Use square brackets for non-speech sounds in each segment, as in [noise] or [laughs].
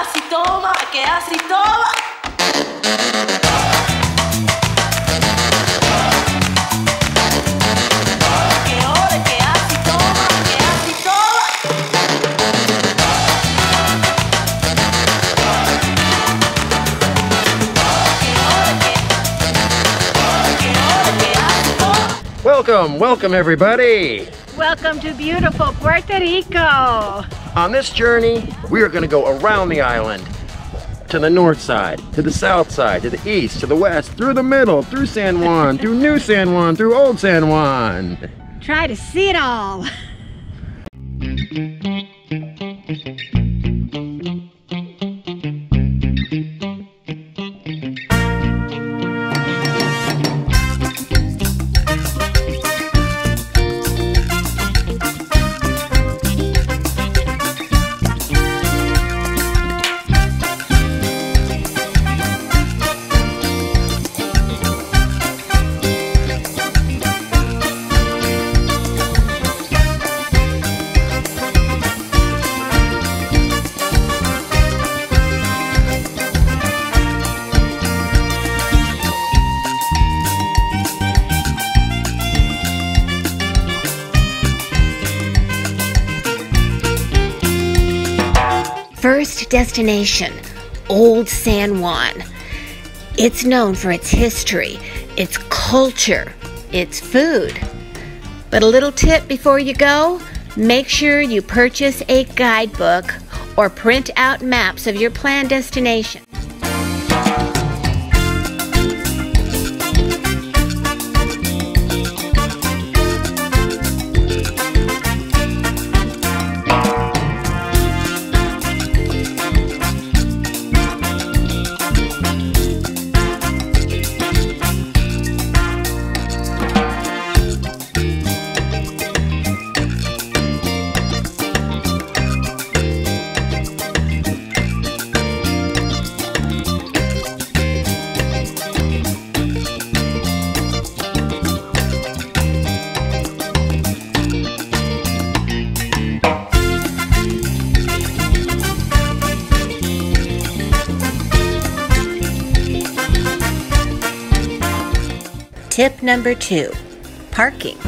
así toma, que así toma. Que ore, que así toma, que así toma. Que ore, que- que ore, que así toma. Welcome, welcome everybody. Welcome to beautiful Puerto Rico. On this journey, we are going to go around the island to the north side, to the south side, to the east, to the west, through the middle, through San Juan, through New San Juan, through Old San Juan. Try to see it all. [laughs] Destination, Old San Juan. It's known for its history, its culture, its food. But a little tip before you go make sure you purchase a guidebook or print out maps of your planned destination. Tip number two parking.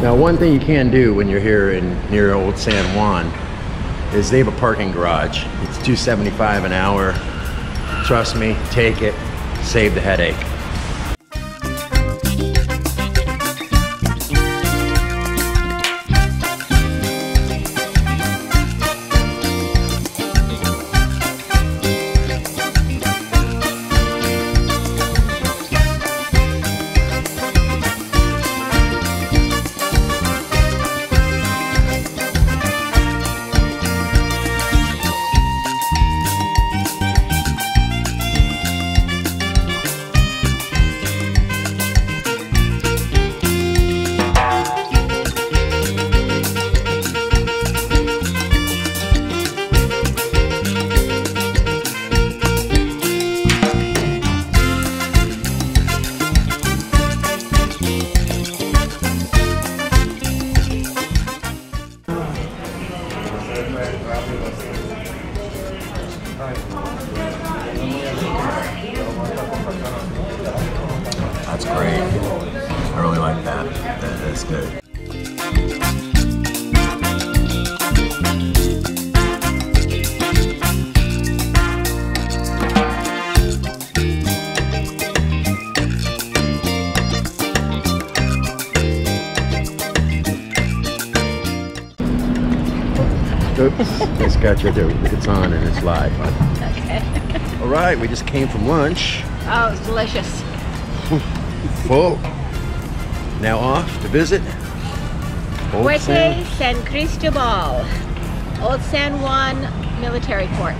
Now, one thing you can do when you're here in near Old San Juan is they have a parking garage. It's 275 an hour. Trust me, take it. Save the headache. Got you there. It's on and it's live. All right, we just came from lunch. Oh, it's delicious. Full. Now off to visit. Old Fuerto San- San Cristobal, Old San Juan Military Port.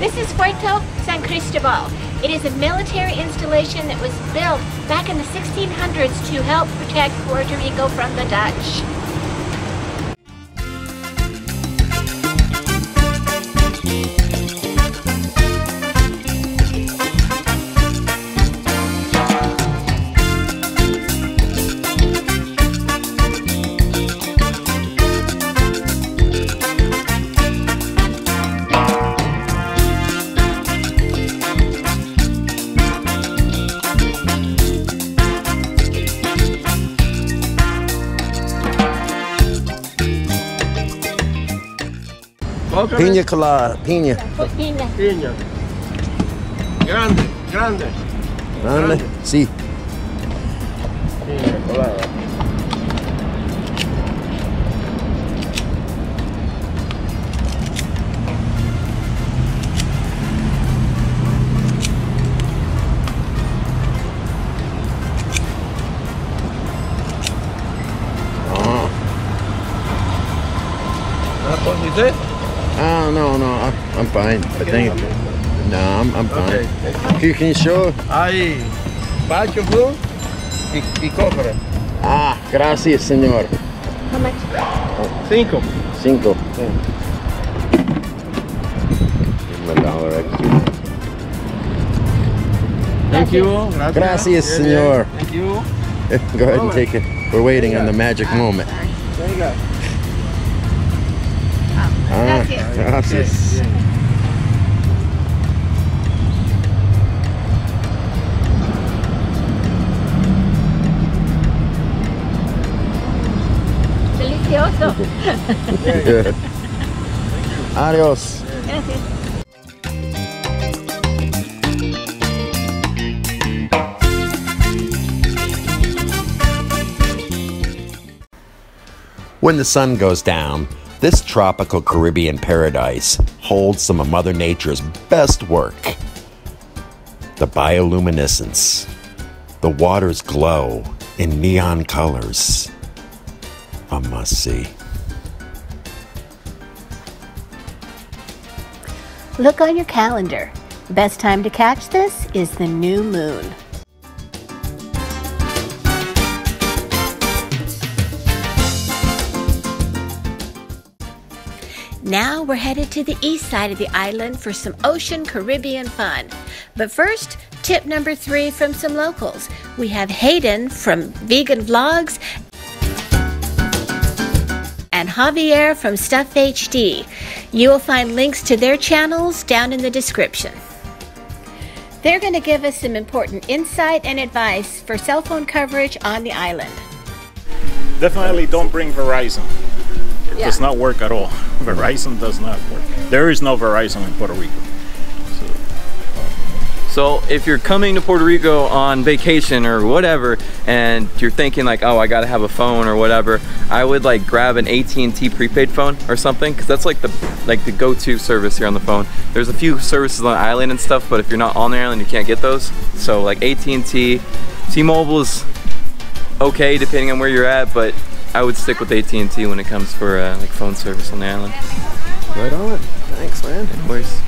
This is Fuerto San Cristobal. It is a military installation that was built back in the 1600s to help protect Puerto Rico from the Dutch. Piña colada, piña. Piña. Piña. Grande, grande. Grande, grande. sí. Piña colada. Ah, ah pues. Oh, no, no, I- I'm fine. But thank No, I'm, I'm fine. Okay. Can you- Can you show? Hay Pacho Blue y, y cofre. Ah, gracias, señor. How much? Cinco. Cinco. Give him a dollar extra. Thank you. Gracias, Gracias, señor. Thank you. [laughs] Go ahead and take it. We're waiting on the magic moment. Venga. Ah, Gracias. gracias. Bien. Delicioso. Good. Adios. Gracias. When the sun goes down, this tropical Caribbean paradise holds some of Mother Nature's best work. The bioluminescence. The waters glow in neon colors. A must see. Look on your calendar. Best time to catch this is the new moon. Now we're headed to the east side of the island for some ocean Caribbean fun. But first, tip number three from some locals. We have Hayden from Vegan Vlogs and Javier from Stuff HD. You will find links to their channels down in the description. They're going to give us some important insight and advice for cell phone coverage on the island. Definitely don't bring Verizon. It Yeah. does not work at all. Verizon does not work. There is no Verizon in Puerto Rico. So if you're coming to Puerto Rico on vacation or whatever, and you're thinking like, oh, I gotta have a phone or whatever, I would like grab an AT&T prepaid phone or something, because that's like the like the go-to service here on the phone. There's a few services on the island and stuff, but if you're not on the island, you can't get those. So like AT&T, T-Mobile is okay depending on where you're at, but I would stick with AT&T when it comes for uh, like phone service on the island. Right on. Thanks, man. Anyways.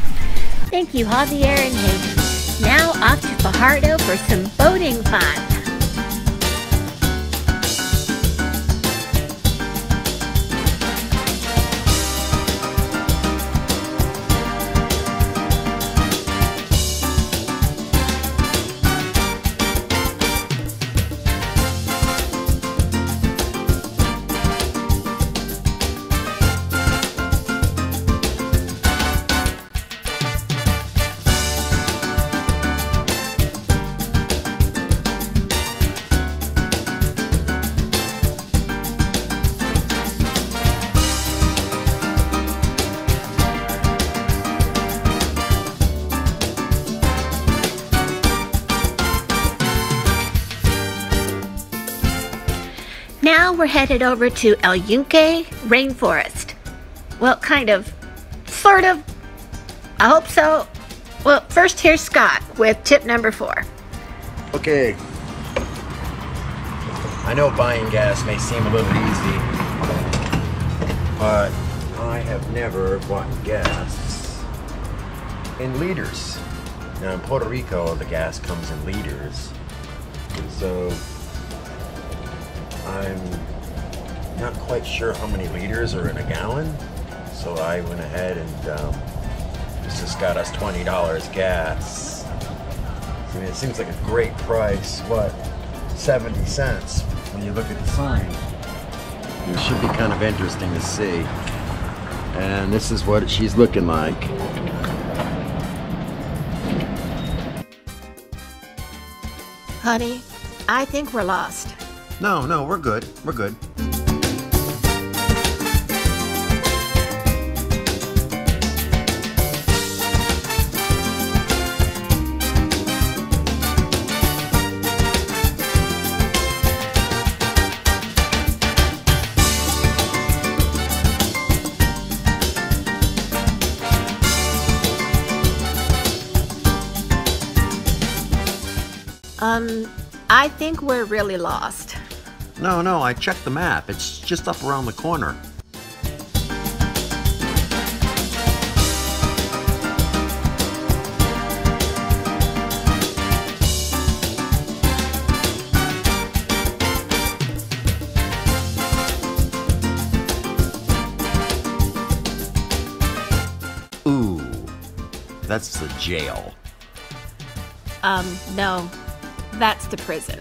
Thank you, Javier and Hayden. Now off to Fajardo for some boating fun. We're headed over to El Yunque Rainforest. Well, kind of. Sort of. I hope so. Well, first here's Scott with tip number four. Okay. I know buying gas may seem a little easy, but I have never bought gas in liters. Now in Puerto Rico, the gas comes in liters, so I'm not quite sure how many liters are in a gallon. So I went ahead and um, this just got us twenty dollars gas. I mean, it seems like a great price. What, seventy cents when you look at the sign. It should be kind of interesting to see. And this is what she's looking like. Honey, I think we're lost. No, no, we're good. We're good. Um, I think we're really lost. No, no, I checked the map. It's just up around the corner. Ooh, that's the jail. Um, no, that's the prison.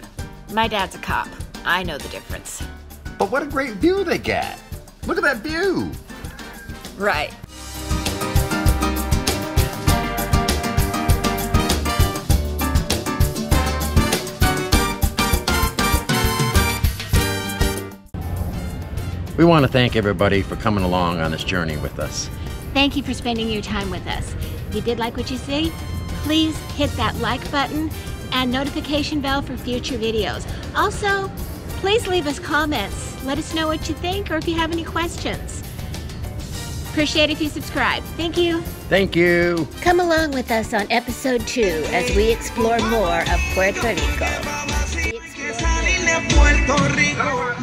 My dad's a cop. I know the difference. But what a great view they get! Look at that view! Right. We want to thank everybody for coming along on this journey with us. Thank you for spending your time with us. If you did like what you see, please hit that like button and notification bell for future videos. Also, please leave us comments. Let us know what you think or if you have any questions. Appreciate if you subscribe. Thank you. Thank you! Come along with us on episode two as we explore more of Puerto Rico. Puerto Rico.